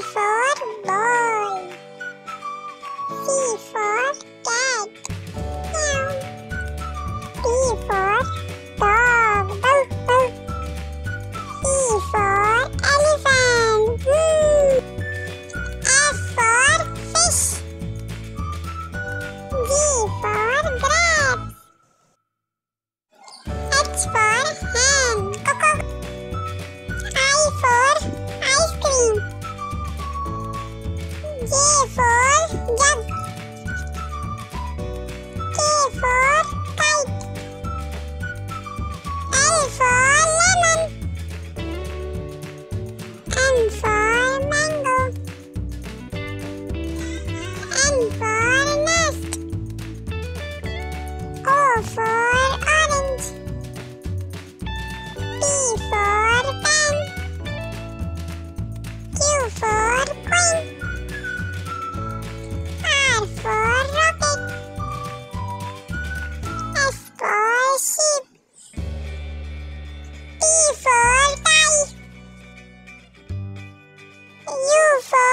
for more. K for jump. K for kite. L for lemon. For mango. For さい。